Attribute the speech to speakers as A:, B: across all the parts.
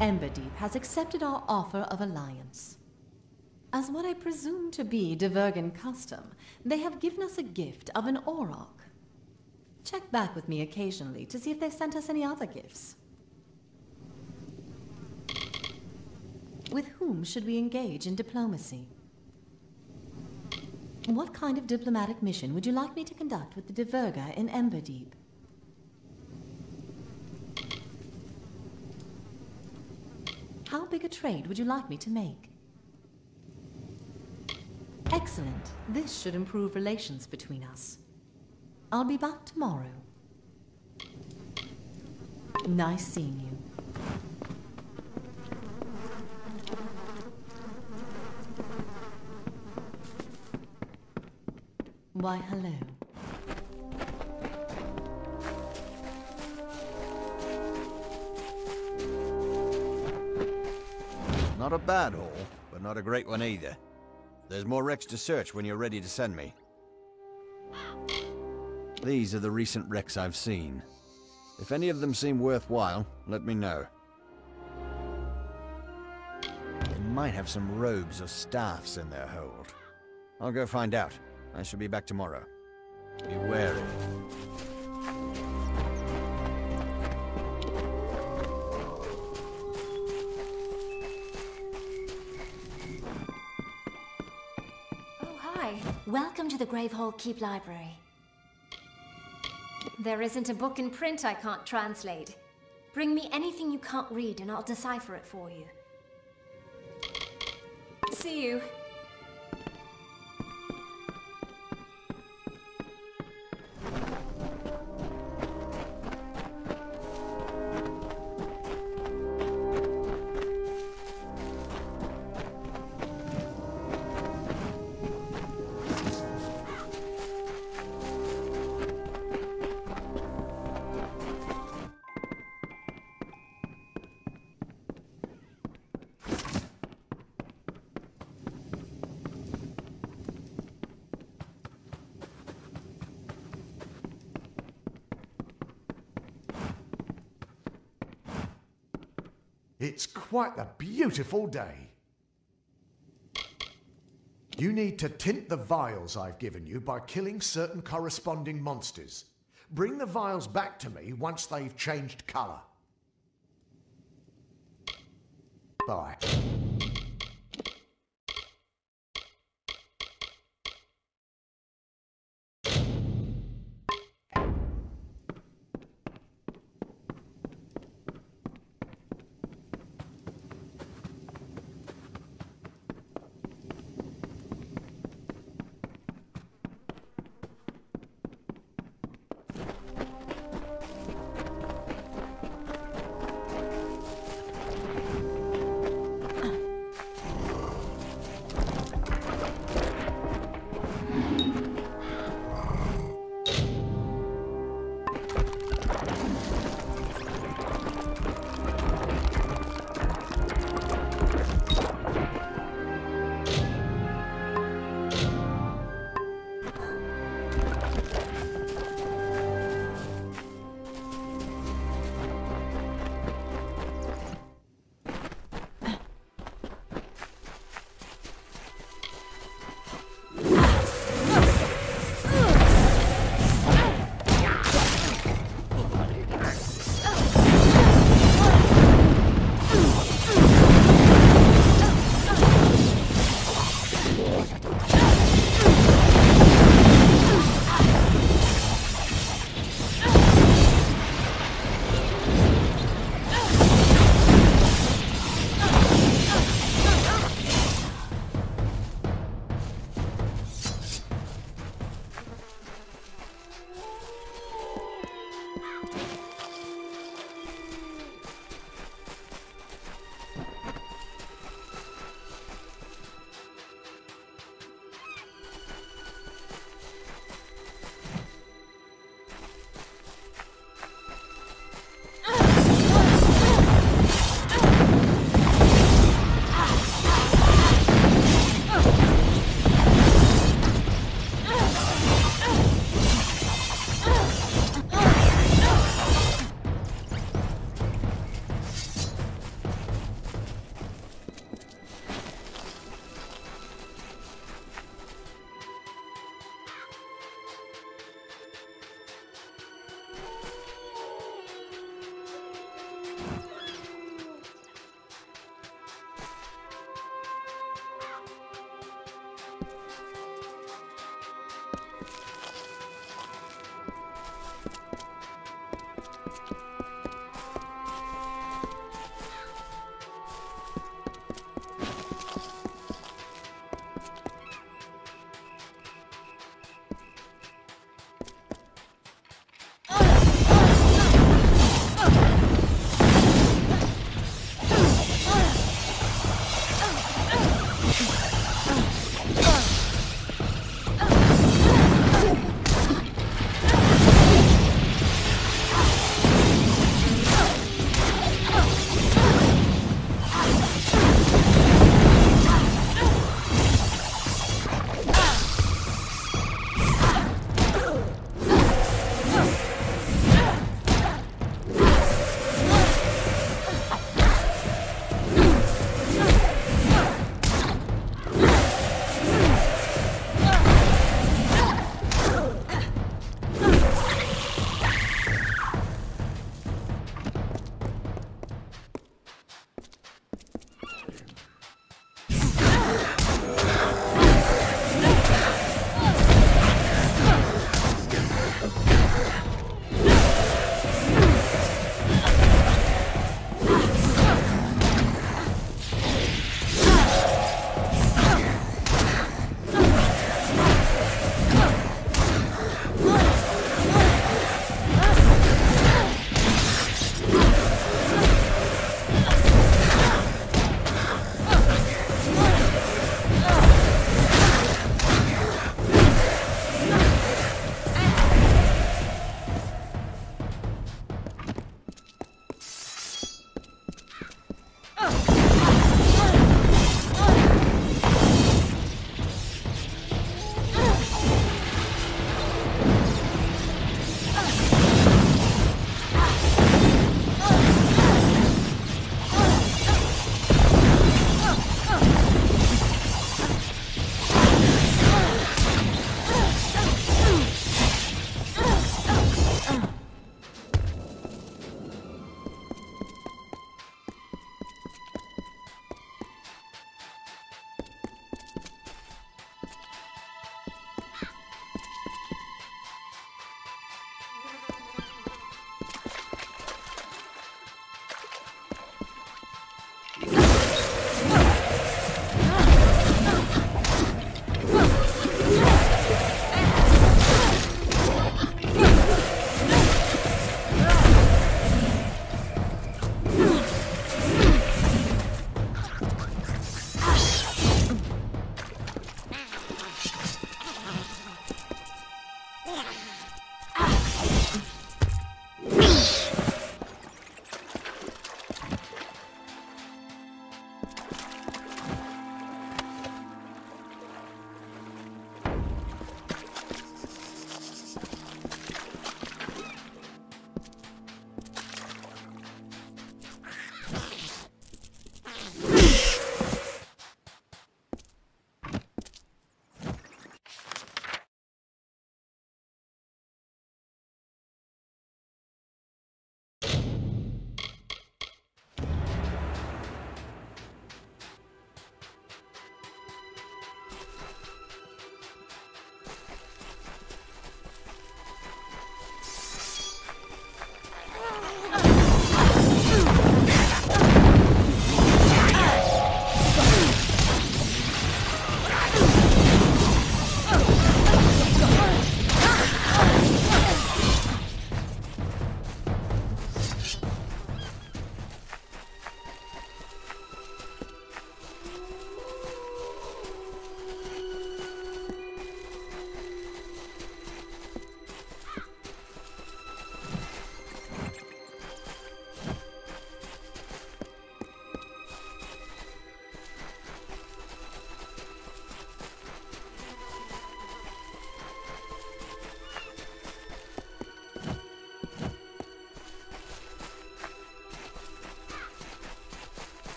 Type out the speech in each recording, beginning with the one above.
A: Emberdeep has accepted our offer of alliance. As what I presume to be Dvergan custom, they have given us a gift of an Auroch. Check back with me occasionally to see if they've sent us any other gifts. With whom should we engage in diplomacy? What kind of diplomatic mission would you like me to conduct with the Dvergr in Emberdeep? How big a trade would you like me to make? Excellent. This should improve relations between us. I'll be back tomorrow. Nice seeing you. Why, hello.
B: Not a bad haul, but not a great one either. There's more wrecks to search when you're ready to send me. These are the recent wrecks I've seen. If any of them seem worthwhile, let me know. They might have some robes or staffs in their hold. I'll go find out. I shall be back tomorrow. Be wary.
C: Welcome to the Gravehal Keep Library. There isn't a book in print I can't translate. Bring me anything you can't read and I'll decipher it for you. See you.
D: It's quite a beautiful day. You need to tint the vials I've given you by killing certain corresponding monsters. Bring the vials back to me once they've changed colour. Bye.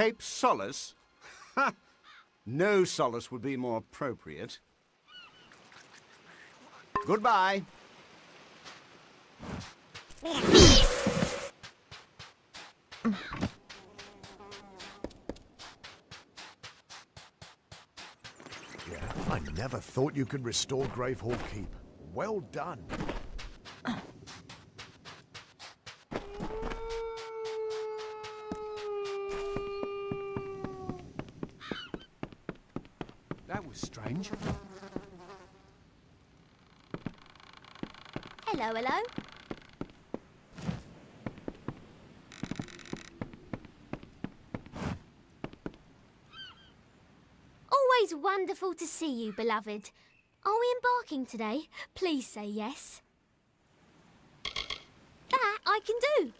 E: Cape Solace? No solace would be more appropriate. Goodbye.
D: Yeah, I never thought you could restore Gravehal Keep. Well done.
E: That was strange.
F: Hello, hello. Always wonderful to see you, beloved. Are we embarking today? Please say yes. That I can do.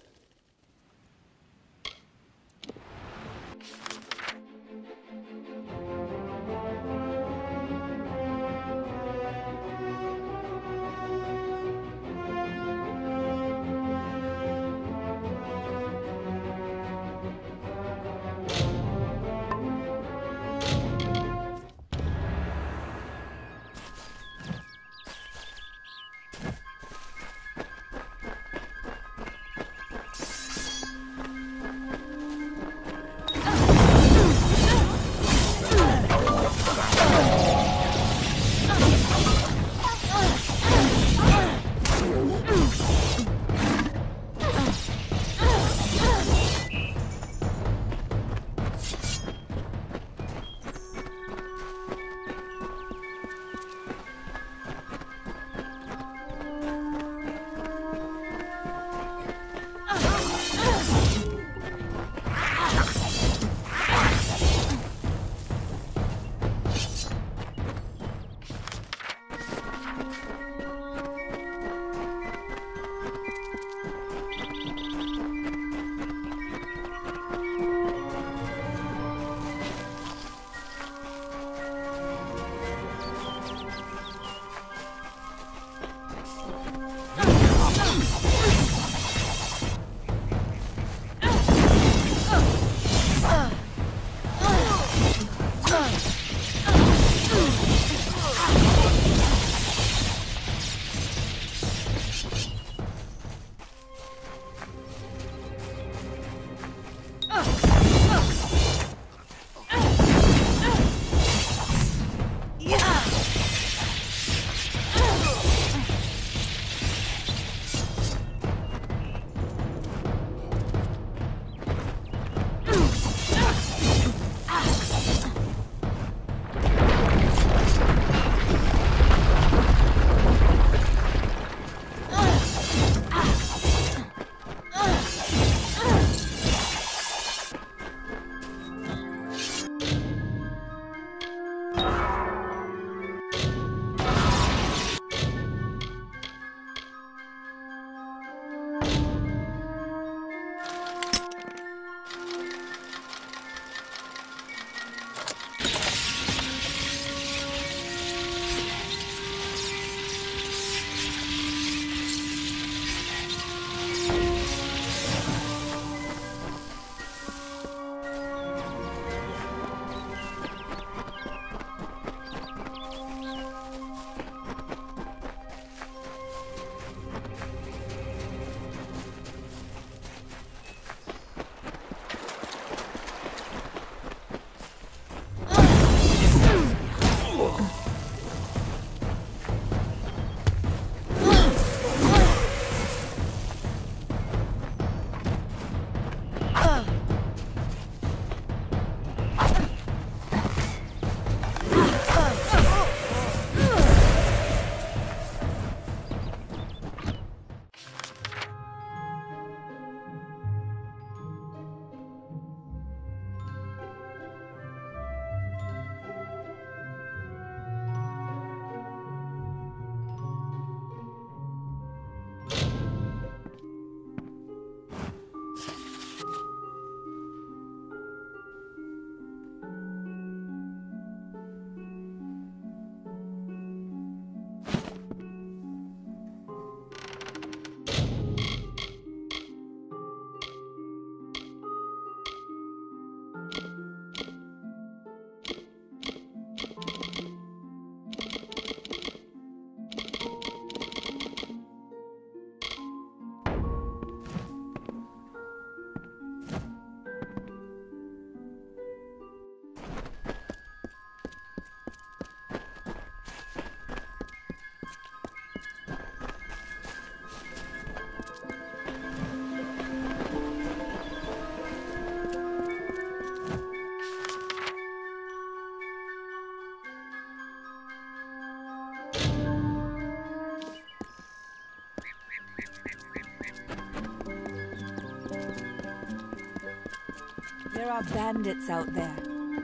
G: Are bandits out there,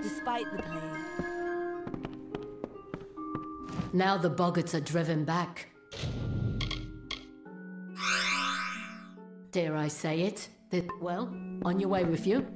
G: despite the plague.
A: Now the boggarts are driven back. Dare I say it? That, well, on your way with you?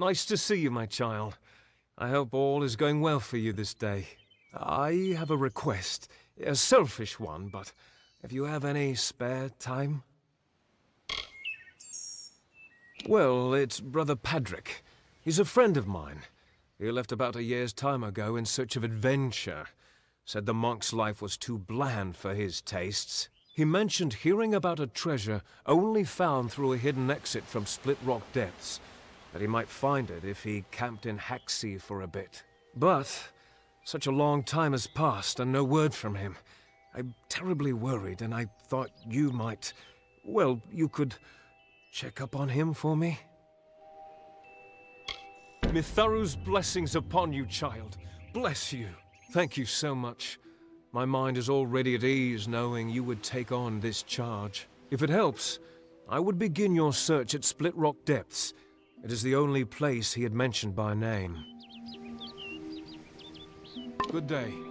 H: Nice to see you, my child. I hope all is going well for you this day. I have a request. A selfish one, but if you have any spare time? Well, it's Brother Padrick. He's a friend of mine. He left about a year's time ago in search of adventure. Said the monk's life was too bland for his tastes. He mentioned hearing about a treasure only found through a hidden exit from Split Rock Depths that he might find it if he camped in Hacksea for a bit. But such a long time has passed and no word from him. I'm terribly worried and I thought you might... Well, you could check up on him for me? Mitharu's blessings upon you, child. Bless you. Thank you so much. My mind is already at ease knowing you would take on this charge. If it helps, I would begin your search at Split Rock Depths it is the only place he had mentioned by name. Good day.